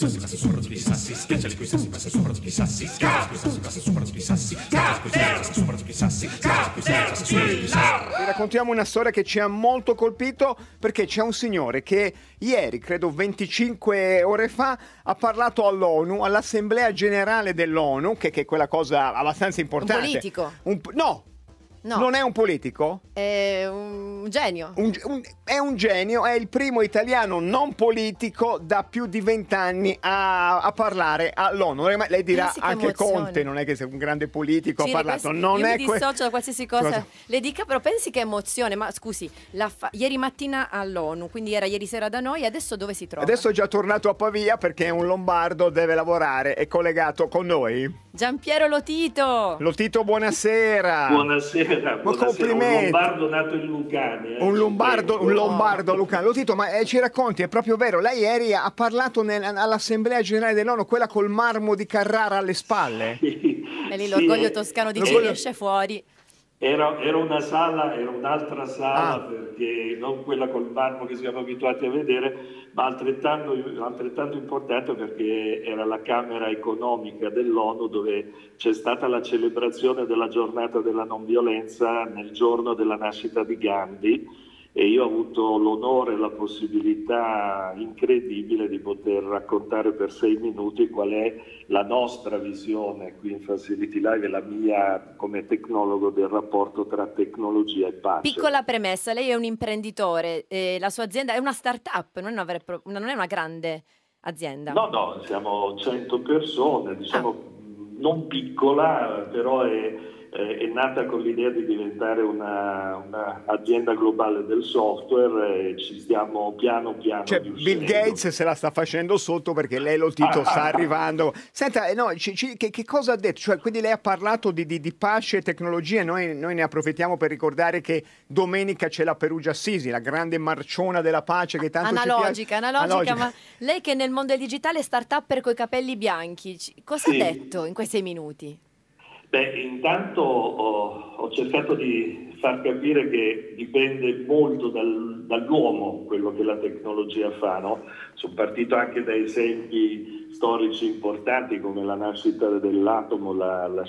sassi, passa sopra tutti i sassi, schiaccia coi sassi, passa sopra tutti i sassi, schiaccia coi sassi, passa sopra tutti i sassi, schiaccia coi sassi, passa sopra tutti i sassi, schiaccia coi sassi, passa sopra tutti i sassi. Vi raccontiamo una storia che ci ha molto colpito perché c'è un signore che ieri, credo 25 ore fa, ha parlato all'ONU, all'Assemblea Generale dell'ONU, che, che è quella cosa abbastanza importante. Un politico? Un, no, No. non è un politico? È un genio. Un- un- è un genio, è il primo italiano non politico da più di vent'anni a, a parlare all'ONU. Lei dirà anche emozione. Conte, non è che sia un grande politico, Sì, ha parlato. questo- non io è mi que- dissocio da qualsiasi cosa, Cosa? le dica, però pensi che emozione. Ma scusi, la fa- ieri mattina all'ONU, quindi era ieri sera da noi, adesso dove si trova? Adesso è già tornato a Pavia perché è un lombardo, deve lavorare, è collegato con noi. Giampiero Lotito! Lotito, buonasera. Buonasera, buonasera. complimenti. Un lombardo nato in Lucania. eh, Un lombardo, tengo. un lombardo, Luca. Lotito, ma eh, ci racconti, è proprio vero, lei ieri ha parlato nel- all'Assemblea Generale dell'ONU, quella col marmo di Carrara alle spalle. Sì, E lì sì, l'orgoglio eh, toscano di Cini esce fuori. Era, era una sala, era un'altra sala Ah. perché non quella col marmo che siamo abituati a vedere, ma altrettanto, altrettanto importante perché era la Camera economica dell'ONU dove c'è stata la celebrazione della giornata della non violenza nel giorno della nascita di Gandhi e io ho avuto l'onore e la possibilità incredibile di poter raccontare per sei minuti qual è la nostra visione qui in Facility Live e la mia come tecnologo del rapporto tra tecnologia e pace. Piccola premessa, lei è un imprenditore, eh, la sua azienda è una start-up, non è una, pro- non è una grande azienda. No, no, siamo 100 persone, diciamo Ah. non piccola, però è, è- è nata con l'idea di diventare una, una azienda globale del software e ci stiamo piano piano Cioè. Bill Gates se la sta facendo sotto perché lei, Lotito, sta arrivando. Senta, eh, no, ci- ci- che, che cosa ha detto? Cioè, quindi lei ha parlato di, di- di pace e tecnologia. Noi, noi ne approfittiamo per ricordare che domenica c'è la Perugia Assisi, la grande marciona della pace che tanto ci Analogica, piace. analogica, ma lei che nel mondo del digitale è start-upper coi capelli bianchi, cosa Sì. ha detto in quei sei minuti? Beh, intanto ho, ho cercato di far capire che dipende molto dal- dall'uomo quello che la tecnologia fa. No? Sono partito anche da esempi storici importanti come la nascita dell'atomo, la, la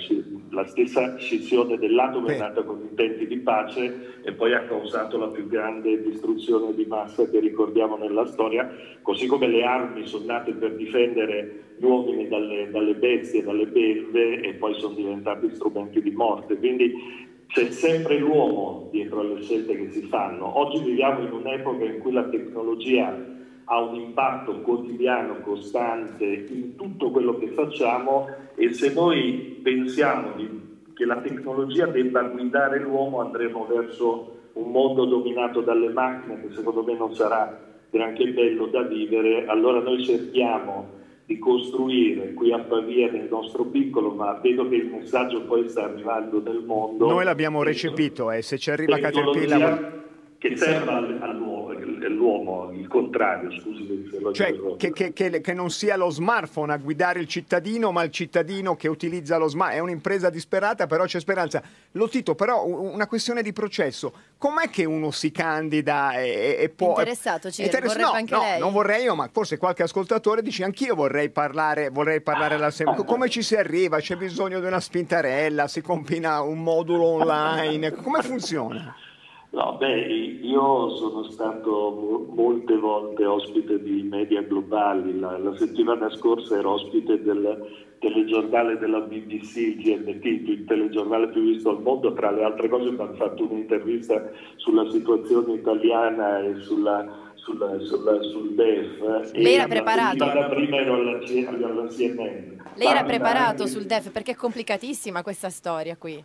la stessa scissione dell'atomo Beh. è nata con intenti di pace e poi ha causato la più grande distruzione di massa che ricordiamo nella storia, così come le armi sono nate per difendere gli uomini dalle, dalle bestie, dalle belve e poi sono diventati strumenti di morte. Quindi c'è sempre l'uomo dietro alle scelte che si fanno. Oggi viviamo in un'epoca in cui la tecnologia ha un impatto quotidiano, costante in tutto quello che facciamo e se noi pensiamo di- che la tecnologia debba guidare l'uomo andremo verso un mondo dominato dalle macchine che secondo me non sarà granché bello da vivere, allora noi cerchiamo di costruire qui a Pavia nel nostro piccolo, ma vedo che il messaggio poi sta arrivando nel mondo. Noi l'abbiamo recepito e se ci arriva Caterpillar... che serva al- all'uomo, all'uomo, il contrario, scusi Cioè, che, che- che- che non sia lo smartphone a guidare il cittadino, ma il cittadino che utilizza lo smartphone. È un'impresa disperata, però c'è speranza. Lo Tito, però, una questione di processo. Com'è che uno si candida e, e può... Interessato, Ciri, Interess- vorrebbe no, anche no, lei? non vorrei io, ma forse qualche ascoltatore dice anch'io vorrei parlare, vorrei parlare all'assemblea. Come ci si arriva? C'è bisogno di una spintarella? Si compila un modulo online? Come funziona? No, beh, io sono stato mo- molte volte ospite di media globali. La, la settimana scorsa ero ospite del telegiornale della BBC, il GMT, il telegiornale più visto al mondo. Tra le altre cose mi hanno fatto un'intervista sulla situazione italiana e sulla, sulla- sulla- sul DEF. Lei era la preparato? settimana prima ero alla, alla CNN. Lei era preparato sul DEF perché è complicatissima questa storia qui.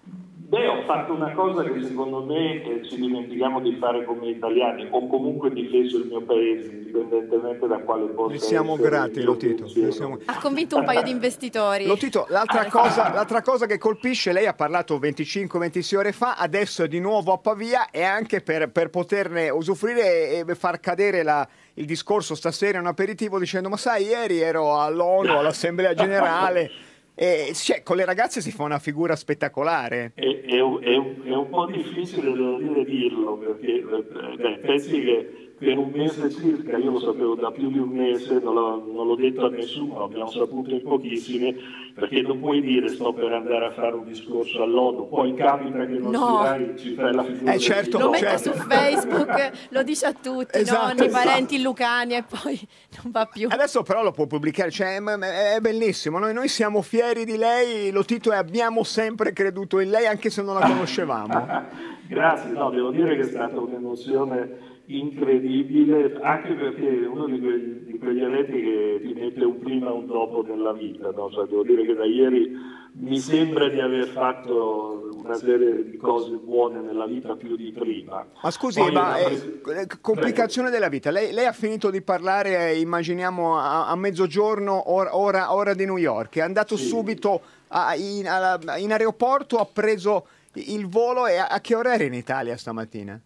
Beh, ho fatto una cosa che secondo me eh, ci dimentichiamo di fare come italiani. Ho comunque difeso il mio paese, indipendentemente da quale possa Ne siamo grati, Lotito. siamo- Ha convinto un paio di investitori. Lo Tito, l'altra cosa, l'altra cosa che colpisce, lei ha parlato 25-26 ore fa, adesso è di nuovo a Pavia e anche per, per poterne usufruire e far cadere la- il discorso stasera in un aperitivo dicendo ma sai ieri ero all'ONU, all'Assemblea Generale e cioè, con le ragazze si fa una figura spettacolare. È, è è è un po' difficile devo dire dirlo perché eh, beh, pensi che per un mese circa, io lo sapevo da più di un mese, non, l'ho, non l'ho detto a nessuno, abbiamo saputo in pochissimi, perché non puoi dire sto per andare a fare un discorso all'ONU, poi capita che non No. sirai, ci fai la figura Eh, certo, di Lo no. mette certo. su Facebook, lo dice a tutti, Esatto, nonni, esatto. parenti, Lucani e poi non va più. Adesso però lo può pubblicare, cioè, è, è bellissimo, noi, noi siamo fieri di lei, lo titolo è Abbiamo sempre creduto in lei anche se non la conoscevamo. Grazie, no, devo dire che è stata un'emozione incredibile, anche perché è uno di, quei- di quegli eventi che ti mette un prima e un dopo nella vita, no? Cioè, devo dire che da ieri mi sembra di aver fatto una serie di cose buone nella vita più di prima. Ma scusi, Poi ma una eh, eh, complicazione della vita, lei, lei ha finito di parlare, eh, immaginiamo, a, a mezzogiorno, or- ora, ora di New York, è andato Sì. subito a- in, alla- in aeroporto, ha preso il volo e a, a che ora era in Italia stamattina?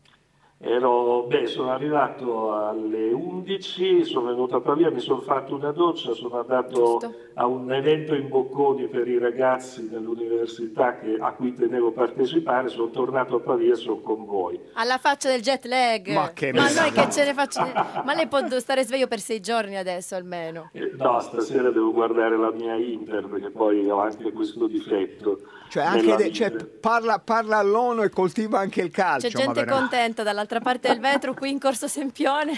Ero, beh, sono arrivato alle 11, sono venuto a Pavia, mi sono fatto una doccia, sono andato Giusto. a un evento in Bocconi per i ragazzi dell'università che- a cui tenevo a partecipare, sono tornato a Pavia e sono con voi. Alla faccia del jet lag. Ma che Ma noi che ce ne facciamo? Ma lei può stare sveglio per sei giorni adesso almeno. Eh, No, stasera devo guardare la mia Inter perché poi ho anche questo difetto. Cioè, anche de- cioè, parla, parla all'ONU e coltiva anche il calcio. C'è gente contenta dall'altra parte del vetro qui in Corso Sempione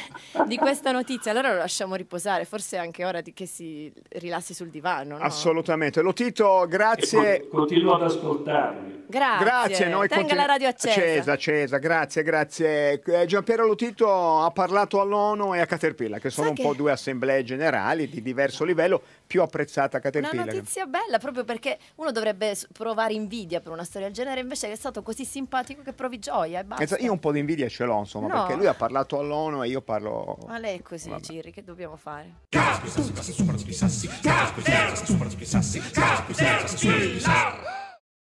di questa notizia. Allora lo lasciamo riposare. Forse è anche ora di che si rilassi sul divano. No? Assolutamente. Lo Tito, E grazie. con- continuo ad ascoltarvi. Grazie. Grazie, noi Tenga continu- la radio accesa. accesa, accesa, grazie, grazie. Eh, Giampiero Lotito ha parlato all'ONU e a Caterpillar, che sono Sai un po' che- due assemblee generali di diverso livello, più apprezzata Una Caterpillar. notizia bella proprio perché uno dovrebbe provare invidia per una storia del genere, invece è stato così simpatico che provi gioia e basta. Io un po' di invidia ce ce l'ho, insomma, no. perché lui ha parlato all'ONU e io parlo... Ma lei è così, Vabbè. Giri, che dobbiamo fare? Caspita, si passa sopra sui sassi, caspita, si passa sopra sui sassi, caspita, si passa sopra sui sassi.